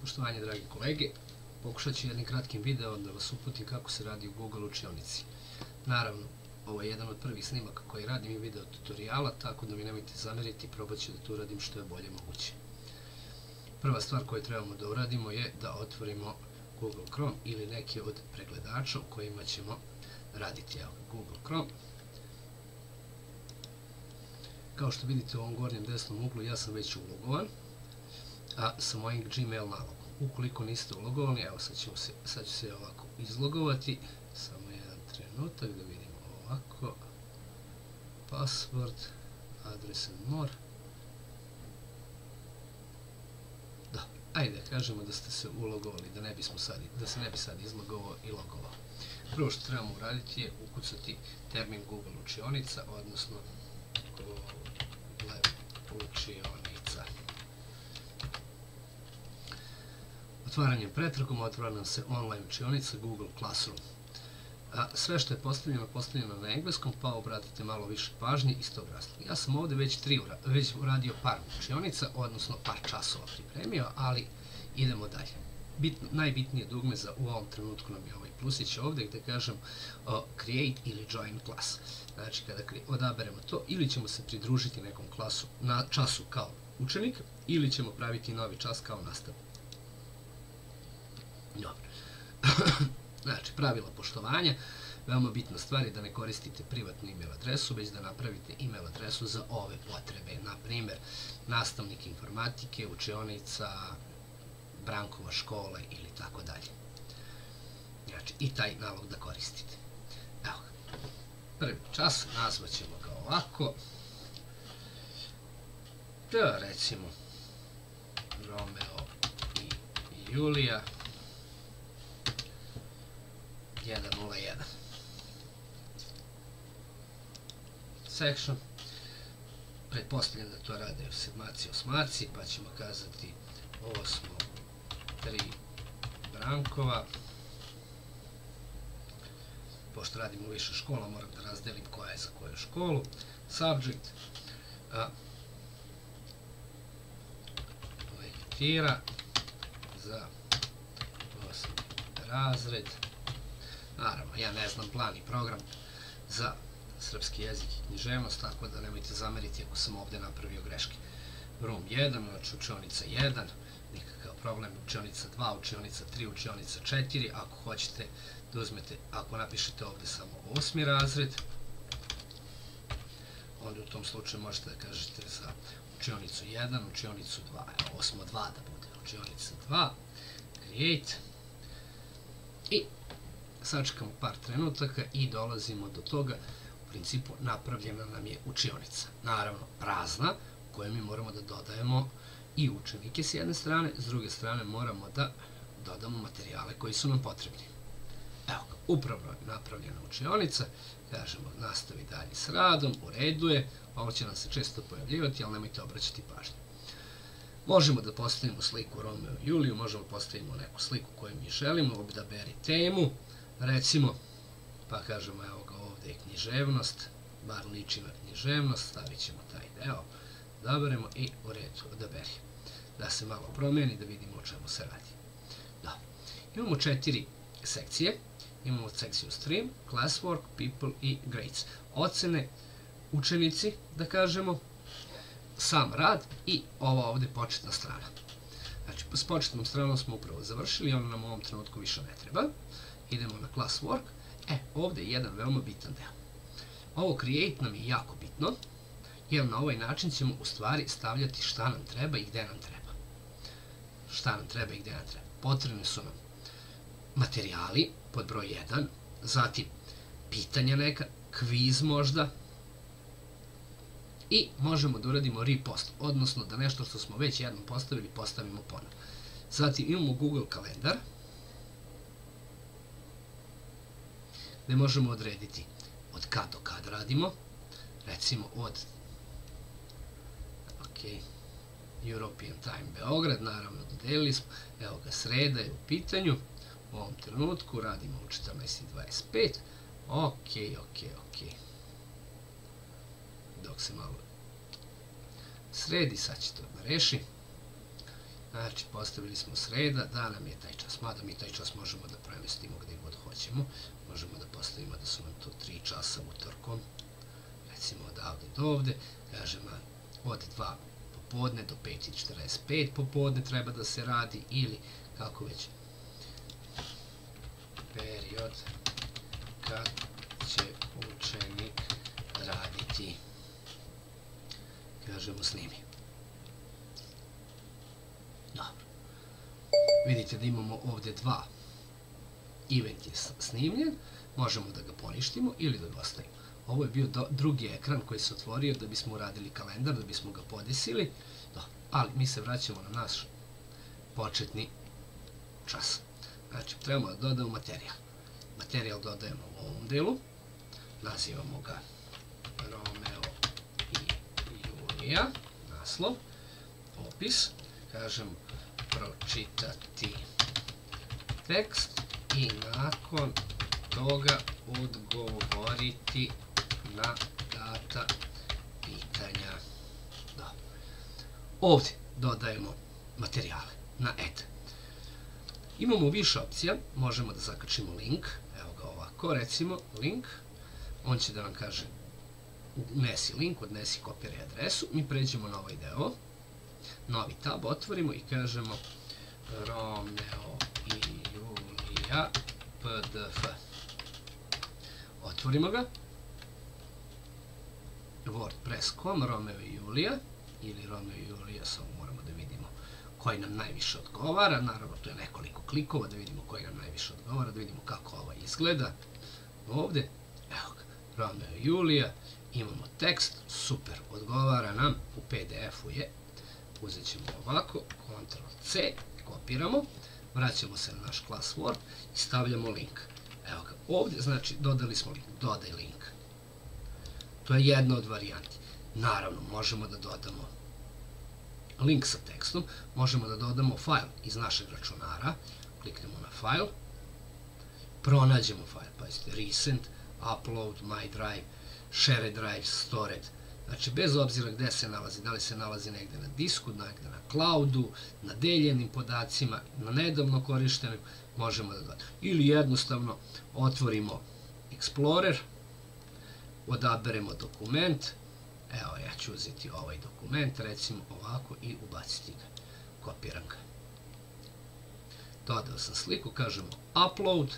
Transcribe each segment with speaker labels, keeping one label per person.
Speaker 1: Poštovanje dragi kolege, pokušat ću jednim kratkim videom da vas uputim kako se radi u Google učionici. Naravno, ovo je jedan od prvih snimaka koji radim i video tutoriala, tako da mi nemojte zameriti, probat ću da to uradim što je bolje moguće. Prva stvar koju trebamo da uradimo je da otvorimo Google Chrome ili neki od pregledača u kojima ćemo raditi. Evo, Google Chrome. Kao što vidite u ovom gornjem desnom uglu ja sam već ulogovan a sa mojim Gmail nalogom. Ukoliko niste ulogovani, evo sad, ćemo se, sad ću se ovako izlogovati, samo jedan trenutak da vidimo ovako, password, address and more, da, ajde kažemo da ste se ulogovali, da, ne bismo sad, da se ne bi sad izlogovao i logovao. Prvo što trebamo uraditi je ukucati termin Google učionica, odnosno Google učionica. Otvaranjem pretragom otvara nam se online učionica Google Classroom. A, sve što je postavljeno, postavljeno na engleskom, pa obratite malo više pažnje iz tog razloga. Ja sam ovde već, tri, već uradio par učionica, odnosno par časova pripremio, ali idemo dalje. Najbitnije dugme za u ovom trenutku nam je ovaj plusić ovde gde kažem create ili join class. Znači kada odaberemo to ili ćemo se pridružiti nekom klasu na času kao učenik ili ćemo praviti novi čas kao nastavnik. Dobro. znači, pravila poštovanja, veoma bitna stvar je da ne koristite privatnu email adresu, već da napravite email adresu za ove potrebe. Na primer, nastavnik informatike, učionica, Brankova škola ili tako dalje. Znači, i taj nalog da koristite. Evo ga. Prvi čas nazvat ćemo ga ovako. Da, recimo, Romeo i Julija. 1.0.1 section pretpostavljam da to rade sedmaci i osmaci pa ćemo kazati ovo smo tri brankova. Pošto radim u više škola moram da razdelim koja je za koju školu. Subject a, lektira za osmi razred Naravno, ja ne znam plan i program za srpski jezik i književnost, tako da nemojte zameriti ako sam ovde napravio greške. Room 1, znači učionica 1, nikakav problem, učionica 2, učionica 3, učionica 4, ako hoćete da uzmete, ako napišete ovde samo osmi razred, onda u tom slučaju možete da kažete za učionicu 1, učionicu 2, evo, osmo 2 da bude, učionica 2, create, i sačekamo par trenutaka i dolazimo do toga, u principu napravljena nam je učionica. Naravno, prazna, u kojoj mi moramo da dodajemo i učenike s jedne strane, s druge strane moramo da dodamo materijale koji su nam potrebni. Evo ga, upravo je napravljena učionica, kažemo nastavi dalje s radom, u redu je, ovo će nam se često pojavljivati, ali nemojte obraćati pažnju. Možemo da postavimo sliku Romeo i Juliju, možemo da postavimo neku sliku koju mi želimo, odaberi temu, recimo, pa kažemo, evo ga ovde je književnost, bar liči na književnost, stavit ćemo taj deo, odaberemo i u redu, odaberi. Da se malo promeni, da vidimo o čemu se radi. Da. Imamo četiri sekcije, imamo sekciju stream, classwork, people i grades. Ocene, učenici, da kažemo, sam rad i ova ovde početna strana. Znači, s početnom stranom smo upravo završili, ona nam u ovom trenutku više ne treba idemo na class work, e, ovde je jedan veoma bitan deo. Ovo create nam je jako bitno, jer na ovaj način ćemo u stvari stavljati šta nam treba i gde nam treba. Šta nam treba i gde nam treba. Potrebni su nam materijali, pod broj 1, zatim pitanja neka, kviz možda, i možemo da uradimo repost, odnosno da nešto što smo već jednom postavili, postavimo ponovno. Zatim imamo Google kalendar, gde možemo odrediti od kad do kad radimo, recimo od European Time Beograd, naravno dodelili smo, evo ga sreda je u pitanju, u ovom trenutku radimo u 14.25, ok, ok, ok, dok se malo sredi, sad će to da reši, Znači, postavili smo sreda, da nam je taj čas, mada mi taj čas možemo da premestimo gde god hoćemo. Možemo da postavimo da su nam to 3 časa utorkom, recimo odavde do ovde, kažem od 2 popodne do 5.45 popodne treba da se radi ili kako već period kad će učenik raditi kažemo snimi. Dobro. Vidite da imamo ovde dva event je snimljen možemo da ga poništimo ili da ga ostavimo ovo je bio drugi ekran koji se otvorio da bismo uradili kalendar, da bismo ga podesili, da, ali mi se vraćamo na naš početni čas. Znači, trebamo da dodamo materijal. Materijal dodajemo u ovom delu, nazivamo ga Romeo i Julija, naslov, opis, kažemo pročitati tekst i nakon toga odgovoriti na data pitanja. Da. Ovdje dodajemo materijale na add. Imamo više opcija, možemo da zakačimo link, evo ga ovako, recimo link, on će da nam kaže unesi link, odnesi kopiraj adresu, mi pređemo na ovaj deo, novi tab otvorimo i kažemo Romeo Julija pdf. Otvorimo ga, WordPress.com, Romeo i Julija, ili Romeo i Julija, samo moramo da vidimo koji nam najviše odgovara, naravno to je nekoliko klikova da vidimo koji nam najviše odgovara, da vidimo kako ovo izgleda. Ovde, evo ga, Romeo i Julija, imamo tekst, super, odgovara nam, u PDF-u je, uzet ćemo ovako, Ctrl C, kopiramo, vraćamo se na naš class Word i stavljamo link. Evo ga, ovde, znači, dodali smo link, dodaj link. To je jedna od varijanti. Naravno, možemo da dodamo link sa tekstom, možemo da dodamo file iz našeg računara, kliknemo na file, pronađemo file, pazite, recent, upload, my drive, share drive, stored, Znači, bez obzira gde se nalazi, da li se nalazi negde na disku, negde na cloudu, na deljenim podacima, na nedavno korištenim, možemo da dodamo. Ili jednostavno otvorimo Explorer, odaberemo dokument, evo ja ću uzeti ovaj dokument, recimo ovako i ubaciti ga, kopiram ga. Dodao sam sliku, kažemo upload,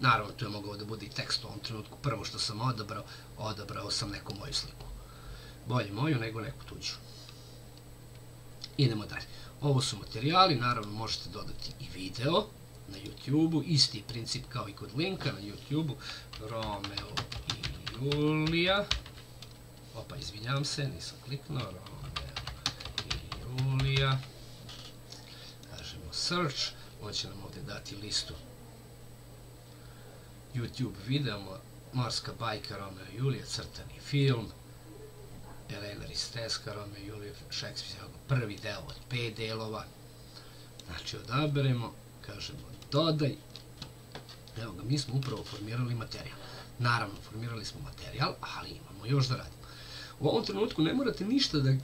Speaker 1: naravno to je mogao da bude i tekst u ovom trenutku, prvo što sam odabrao, odabrao sam neku moju sliku. Bolje moju nego neku tuđu. Idemo dalje. Ovo su materijali, naravno možete dodati i video na YouTube-u, isti princip kao i kod linka na YouTube-u, Romeo Julija. Opa, izvinjam se, nisam kliknuo. Romeo i Julija. Kažemo search. On će nam ovde dati listu YouTube video, Morska bajka Romeo i Julija, crtani film, Elena Risteska, Romeo i Julija, Šekspir, prvi deo od pet delova. Znači, odaberemo, kažemo dodaj. Evo ga, mi smo upravo formirali materijal. Naravno, formirali smo materijal, ali imamo još da radimo. U ovom trenutku ne morate ništa da,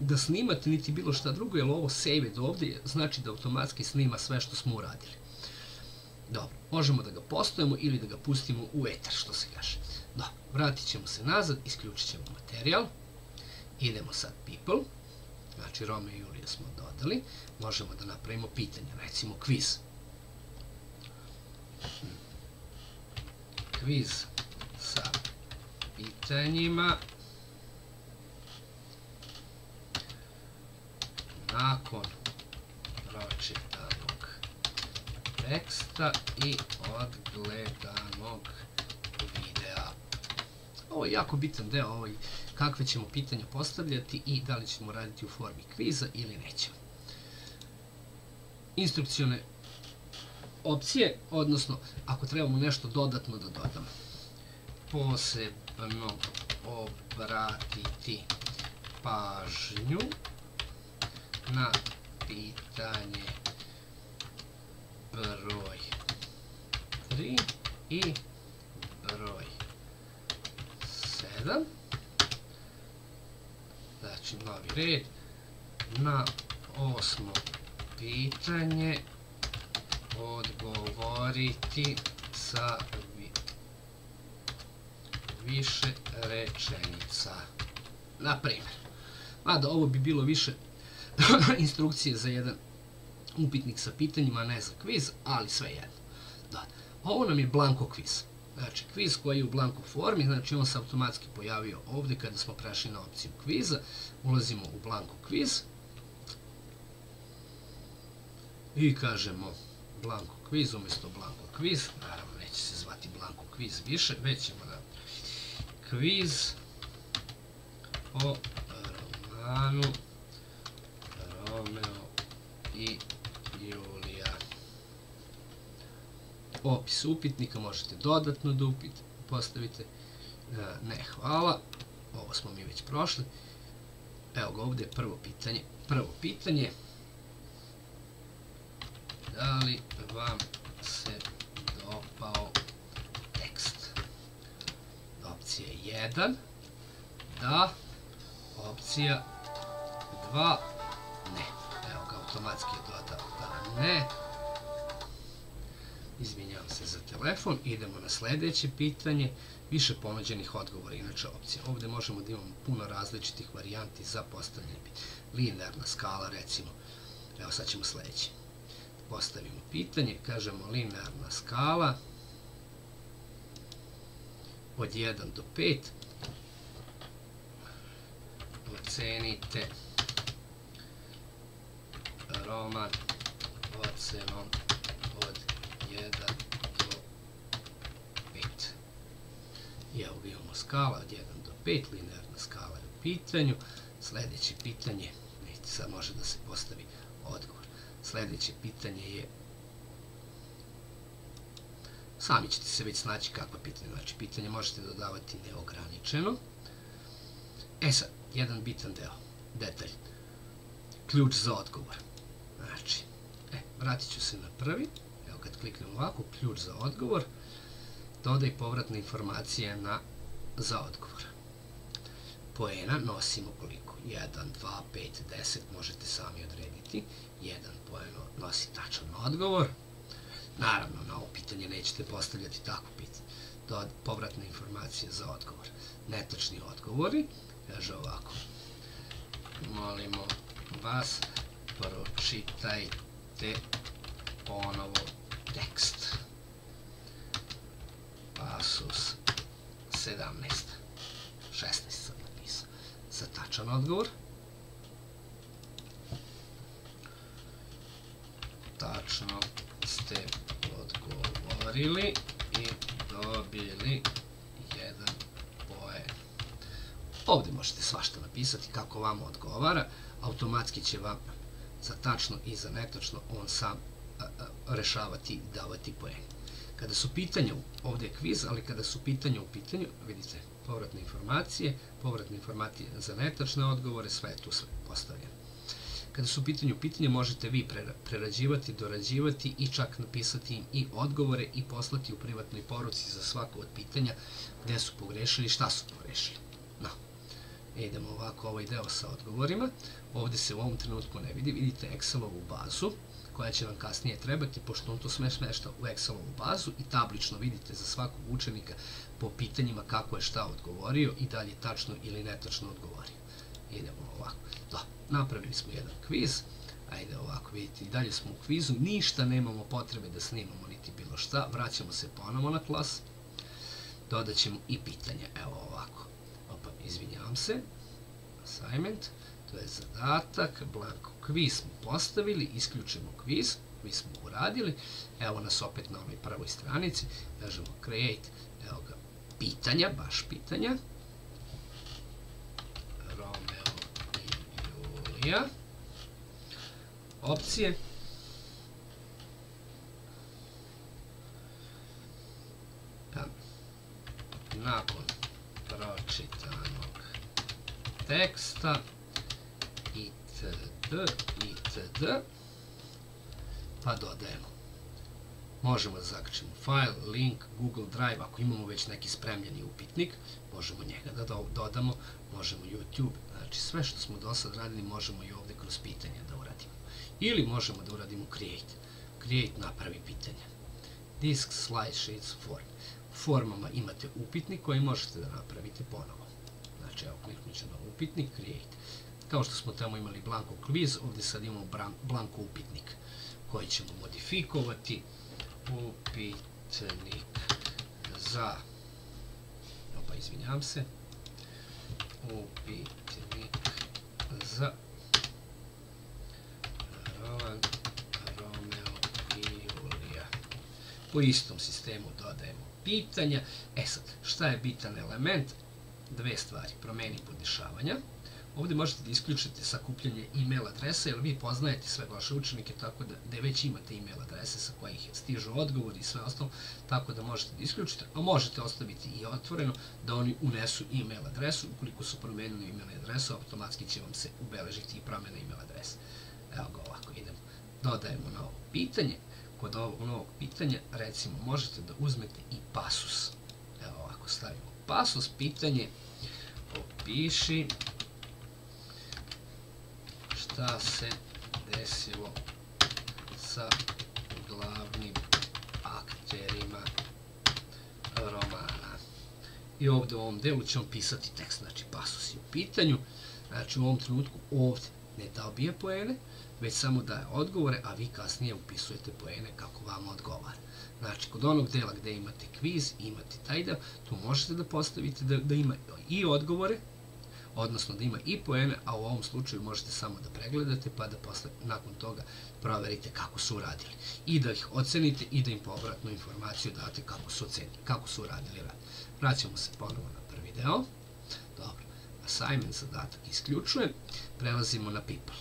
Speaker 1: da snimate, niti bilo šta drugo, jer ovo saved ovde znači da automatski snima sve što smo uradili. Dobro, možemo da ga postojemo ili da ga pustimo u eter, što se kaže. Dobro, vratit ćemo se nazad, isključit ćemo materijal. Idemo sad people. Znači, Rome i Julija smo dodali. Možemo da napravimo pitanje, recimo kviz. Kviz sa pitanjima. Nakon teksta i odgledanog videa. Ovo je jako bitan deo, ovaj, kakve ćemo pitanja postavljati i da li ćemo raditi u formi kviza ili nećemo. Instrukcione opcije, odnosno ako trebamo nešto dodatno da dodamo. Posebno obratiti pažnju na pitanje broj 3 i broj 7 znači novi red na osmo pitanje odgovoriti sa vi, više rečenica. Na primjer. Mada ovo bi bilo više instrukcije za jedan upitnik sa pitanjima, ne za kviz, ali sve jedno. Da. Ovo nam je blanko kviz. Znači, kviz koji je u blanko formi, znači on se automatski pojavio ovde kada smo prešli na opciju kviza. Ulazimo u blanko kviz. I kažemo blanko kviz umjesto blanko kviz. Naravno, neće se zvati blanko kviz više, već ćemo da kviz o romanu Romeo i Julija. Opis upitnika možete dodatno da upit, postavite. E, ne, hvala. Ovo smo mi već prošli. Evo ga ovdje je prvo pitanje. Prvo pitanje. Da li vam se dopao tekst? Opcija 1. Da. Opcija 2. Ne. Evo ga, automatski je dodao da ne. Izvinjavam se za telefon. Idemo na sledeće pitanje. Više ponuđenih odgovora, inače opcija. Ovde možemo da imamo puno različitih varijanti za postavljanje. Linearna skala, recimo. Evo sad ćemo sledeće. Postavimo pitanje, kažemo linearna skala od 1 do 5. Ocenite roman od 1 do 5. I evo imamo skala od 1 do 5, linearna skala je u pitanju. Sledeće pitanje, vidite sad može da se postavi odgovor. Sledeće pitanje je Sami ćete se već snaći kakva pitanja. Znači, pitanje možete dodavati neograničeno. E sad, jedan bitan deo, detalj. Ključ za odgovor. Znači, e, vratit ću se na prvi. Evo kad kliknem ovako, ključ za odgovor. Dodaj povratne informacije na za odgovor. Poena nosimo koliko? 1, 2, 5, 10, možete sami odrediti. 1 poen nosi tačan odgovor. Naravno, na ovo pitanje nećete postavljati tako pitanje. Dod, povratne informacije za odgovor. Netačni odgovori. Kaže ovako. Molimo vas, pročitajte ponovo tekst. Pasus 17. 16 sam napisao. Za tačan odgovor. Tačno ste odgovorili i dobili jedan poen. Ovde možete svašta napisati kako vam odgovara. Automatski će vam za tačno i za netačno on sam rešavati i davati poen. Kada su pitanja, ovde je kviz, ali kada su pitanja u pitanju, vidite, povratne informacije, povratne informacije za netačne odgovore, sve je tu sve postavljeno. Kada su u pitanju pitanja, možete vi prerađivati, dorađivati i čak napisati im i odgovore i poslati u privatnoj poruci za svako od pitanja gde su pogrešili, šta su pogrešili. No. Idemo ovako ovaj deo sa odgovorima. Ovde se u ovom trenutku ne vidi, vidite Excelovu bazu koja će vam kasnije trebati, pošto on to sve smešta u Excelovu bazu i tablično vidite za svakog učenika po pitanjima kako je šta odgovorio i da li je tačno ili netačno odgovorio. Idemo ovako. Da, napravili smo jedan kviz. Ajde ovako, vidite, i dalje smo u kvizu. Ništa nemamo potrebe da snimamo niti bilo šta. Vraćamo se ponovo na klas. Dodat ćemo i pitanje. Evo ovako. Izvinjavam se. Assignment. To je zadatak. Blanko kviz smo postavili. Isključimo kviz. Kviz smo uradili. Evo nas opet na onoj prvoj stranici. Kažemo create. Evo ga. Pitanja, baš pitanja. ja. Opcije. Pa, nakon pročitanog teksta itd. itd. Pa dodajemo. Možemo da zakačemo file, link, Google Drive, ako imamo već neki spremljeni upitnik, možemo njega da dodamo, možemo YouTube, Znači sve što smo do sad radili možemo i ovde kroz pitanja da uradimo. Ili možemo da uradimo create. Create napravi pitanje. Disk slide sheets form. U formama imate upitnik koji možete da napravite ponovo. Znači, evo, kliknut ću na upitnik, create. Kao što smo tamo imali blanko quiz, ovdje sad imamo blanko upitnik koji ćemo modifikovati. Upitnik za, opa, izvinjam se, upitnik za Roman, Romeo i Julija. Po istom sistemu dodajemo pitanja. E sad, šta je bitan element? Dve stvari, promeni podešavanja. Ovdje možete da isključite sakupljanje e-mail adresa, jer vi poznajete sve vaše učenike, tako da, da već imate e-mail adrese sa kojih stižu odgovor i sve ostalo, tako da možete da isključite, a možete ostaviti i otvoreno da oni unesu e-mail adresu, ukoliko su promenili e-mail adresu, automatski će vam se ubeležiti i promena e-mail adrese. Evo ga ovako, idemo. Dodajemo novo pitanje. Kod ovog novog pitanja, recimo, možete da uzmete i pasus. Evo ovako, stavimo pasus, pitanje, opiši šta se desilo sa glavnim akterima romana. I ovdje u ovom delu ćemo pisati tekst, znači pasus je u pitanju. Znači u ovom trenutku ovdje ne dobije poene, već samo daje odgovore, a vi kasnije upisujete poene kako vam odgovara. Znači, kod onog dela gde imate kviz, imate taj deo, tu možete da postavite da, da ima i odgovore, odnosno da ima i poene, a u ovom slučaju možete samo da pregledate, pa da posle, nakon toga proverite kako su uradili. I da ih ocenite i da im povratnu informaciju date kako su, ocenili, kako su uradili rad. Vraćamo se ponovo na prvi deo. Dobro, assignment zadatak isključujem, prelazimo na people.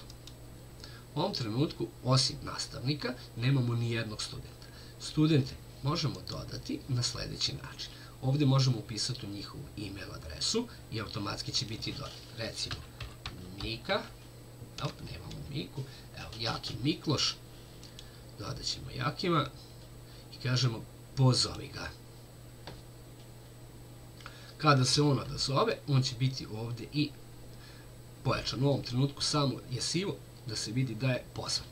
Speaker 1: U ovom trenutku, osim nastavnika, nemamo ni jednog studenta. Studente možemo dodati na sledeći način. Ovdje možemo upisati u njihovu e-mail adresu i automatski će biti dodat. Recimo, Mika, op, nemamo Miku, evo, Jaki Mikloš, dodat ćemo Jakima i kažemo, pozovi ga. Kada se on odazove, on će biti ovdje i pojačan. U ovom trenutku samo je sivo da se vidi da je pozvan.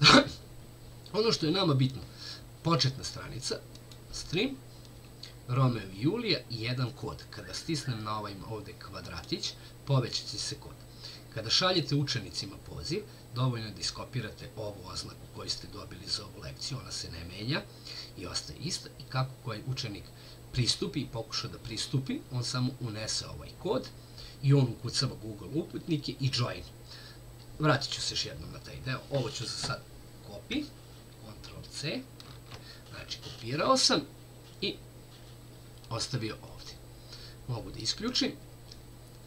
Speaker 1: ono što je nama bitno, početna stranica, stream, Romeo i Julija i jedan kod. Kada stisnem na ovaj ovde kvadratić, povećat će se kod. Kada šaljete učenicima poziv, dovoljno je da iskopirate ovu oznaku koju ste dobili za ovu lekciju, ona se ne menja i ostaje ista i kako koji učenik pristupi i pokuša da pristupi, on samo unese ovaj kod i on ukucava Google uputnike i join. Vratit ću se još jednom na taj deo. Ovo ću za sad copy, Ctrl C, znači kopirao sam i ostavio ovdje. Mogu da isključim.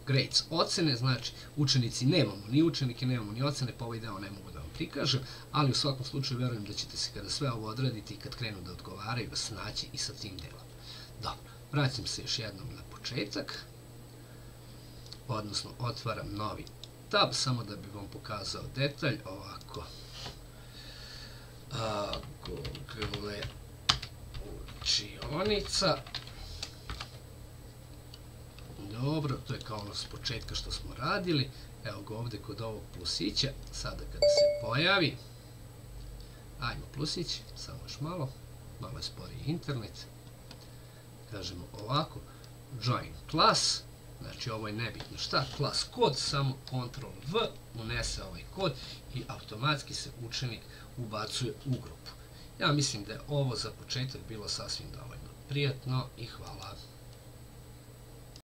Speaker 1: Grades ocene, znači učenici nemamo ni učenike, nemamo ni ocene, pa ovaj deo ne mogu da vam prikažem, ali u svakom slučaju verujem da ćete se kada sve ovo odraditi i kad krenu da odgovaraju, snaći i sa tim delom. Dobro, vraćam se još jednom na početak, odnosno otvaram novi tab, samo da bi vam pokazao detalj, ovako, Google učionica, Dobro, to je kao ono s početka što smo radili. Evo ga ovde kod ovog plusića. Sada kada se pojavi. Ajmo plusić, samo još malo. Malo je sporiji internet. Kažemo ovako. Join class. Znači ovo je nebitno šta. Class kod, samo Ctrl V. Unese ovaj kod i automatski se učenik ubacuje u grupu. Ja mislim da je ovo za početak bilo sasvim dovoljno. Prijatno i hvala.